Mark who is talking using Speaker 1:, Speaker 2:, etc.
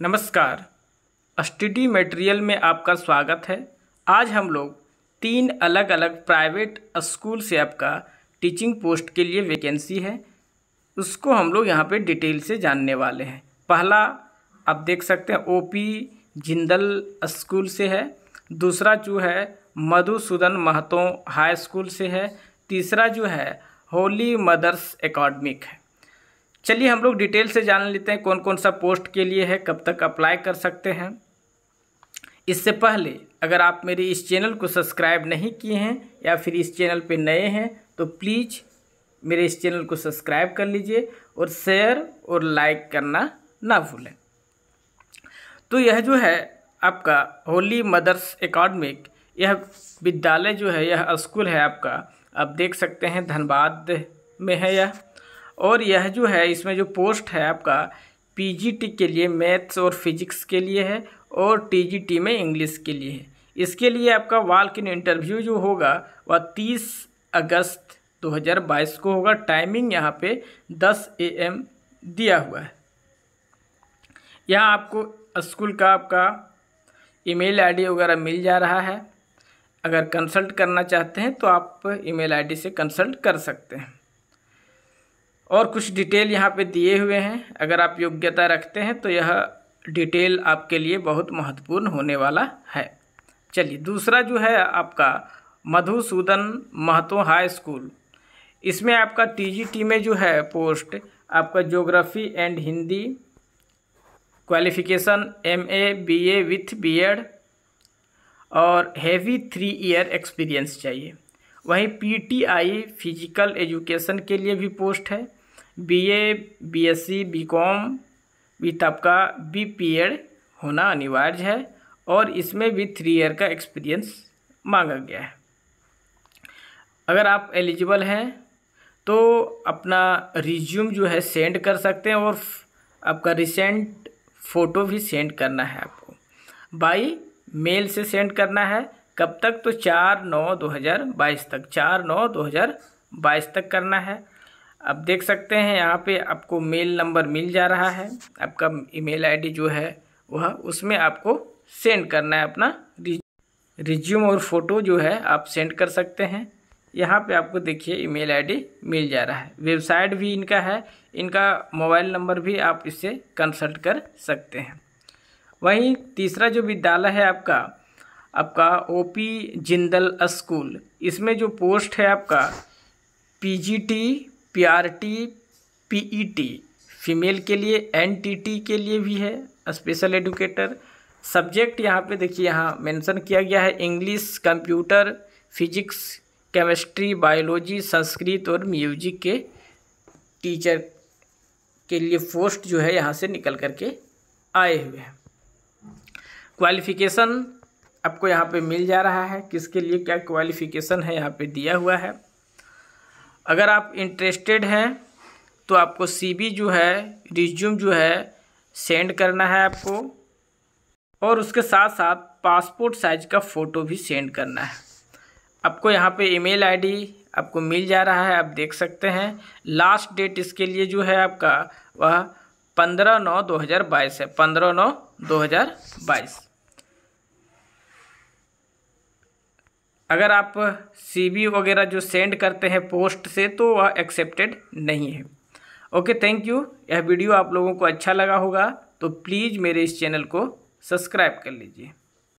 Speaker 1: नमस्कार। Study material में आपका स्वागत है। आज हम लोग तीन अलग अलग प्राइवेट स्कूल से आपका टीचिंग पोस्ट के लिए वैकेंसी है। उसको हम लोग यहाँ पे डिटेल से जानने वाले हैं। पहला आप देख सकते हैं, ओपी जिंदल स्कूल से है। दूसरा जो है, मधुसूदन महतो हाई स्कूल से है। तीसरा जो है, होली मदर्स एकेडमिक है। चलिए हम लोग डिटेल से जान लेते हैं कौन कौन सा पोस्ट के लिए है, कब तक अप्लाई कर सकते हैं। इससे पहले अगर आप मेरे इस चैनल को सब्सक्राइब नहीं किए हैं या फिर इस चैनल पे नए हैं तो प्लीज़ मेरे इस चैनल को सब्सक्राइब कर लीजिए और शेयर और लाइक करना ना भूलें। तो यह जो है आपका होली मदर्स एकेडमिक, यह विद्यालय जो है, यह स्कूल है आपका। आप देख सकते हैं धनबाद में है यह। और यह जो है, इसमें जो पोस्ट है आपका पीजीटी के लिए मैथ्स और फिजिक्स के लिए है और टीजीटी में इंग्लिश के लिए है। इसके लिए आपका वाल्क इन इंटरव्यू जो होगा, वह तीस अगस्त 2022 को होगा। टाइमिंग यहाँ पे 10 एम दिया हुआ है। यहाँ आपको स्कूल का आपका ईमेल आईडी वगैरह मिल जा रहा है। अगर कंसल्ट करना चाहते हैं तो आप ईमेल आईडी से कंसल्ट कर सकते हैं। और कुछ डिटेल यहाँ पे दिए हुए हैं। अगर आप योग्यता रखते हैं तो यह डिटेल आपके लिए बहुत महत्वपूर्ण होने वाला है। चलिए, दूसरा जो है आपका, मधुसूदन महतो हाई स्कूल। इसमें आपका टीजीटी में जो है पोस्ट, आपका geography and Hindi qualification MA BA with BEd और हैवी थ्री ईयर एक्सपीरियंस चाहिए। वहीं पीटीआई फ़िज़िकल एजुकेशन के लिए भी पोस्ट है। बीए बीएससी बीकॉम विथ आपका बी पी एड होना अनिवार्य है और इसमें भी थ्री ईयर का एक्सपीरियंस मांगा गया है। अगर आप एलिजिबल हैं तो अपना रिज्यूम जो है सेंड कर सकते हैं और आपका रिसेंट फ़ोटो भी सेंड करना है आपको। बाई मेल से सेंड करना है, कब तक? तो चार नौ दो हज़ार बाईस तक, चार नौ दो हज़ार बाईस तक करना है। अब देख सकते हैं यहाँ पे आपको मेल नंबर मिल जा रहा है। आपका ईमेल आईडी जो है, वह उसमें आपको सेंड करना है अपना रिज्यूम और फ़ोटो जो है आप सेंड कर सकते हैं। यहाँ पे आपको देखिए ईमेल आईडी मिल जा रहा है। वेबसाइट भी इनका है, इनका मोबाइल नंबर भी आप इससे कंसल्ट कर सकते हैं। वहीं तीसरा जो विद्यालय है आपका आपका ओपी जिंदल स्कूल, इसमें जो पोस्ट है आपका, पीजीटी पीआरटी पीईटी फीमेल के लिए एनटीटी के लिए भी है स्पेशल एडुकेटर सब्जेक्ट यहाँ पे देखिए, यहाँ मेंशन किया गया है English computer physics chemistry biology Sanskrit और म्यूज़िक के टीचर के लिए पोस्ट जो है यहाँ से निकल करके आए हुए हैं. क्वालिफिकेशन आपको यहाँ पे मिल जा रहा है. किसके लिए क्या क्वालिफिकेशन है यहाँ पे दिया हुआ है? अगर आप इंटरेस्टेड हैं तो आपको सीबी जो है रिज्यूम जो है सेंड करना है आपको। और उसके साथ साथ पासपोर्ट साइज़ का फ़ोटो भी सेंड करना है। आपको यहाँ पे ईमेल आईडी आपको मिल जा रहा है, आप देख सकते हैं। लास्ट डेट इसके लिए जो है आपका, वह पंद्रह नौ दो हज़ार बाईस है। पंद्रह नौ दो हज़ार बाईस। अगर आप सीवी वगैरह जो सेंड करते हैं पोस्ट से तो वह एक्सेप्टेड नहीं है। ओके थैंक यू यह वीडियो आप लोगों को अच्छा लगा होगा तो प्लीज़ मेरे इस चैनल को सब्सक्राइब कर लीजिए।